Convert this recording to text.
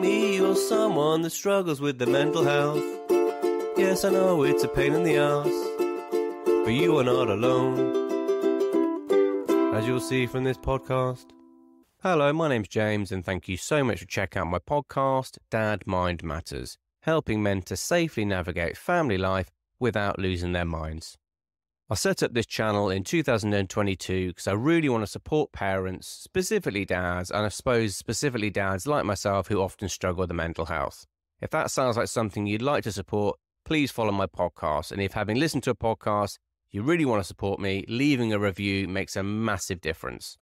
me or someone that struggles with their mental health. Yes, I know it's a pain in the ass, but you are not alone. As you'll see from this podcast. Hello, my name's James, and thank you so much for checking out my podcast, Dad Mind Matters, helping men to safely navigate family life without losing their minds. I set up this channel in 2022 because I really want to support parents, specifically dads, and I suppose specifically dads like myself who often struggle with mental health. If that sounds like something you'd like to support, please follow my podcast. And if having listened to a podcast, you really want to support me, leaving a review makes a massive difference.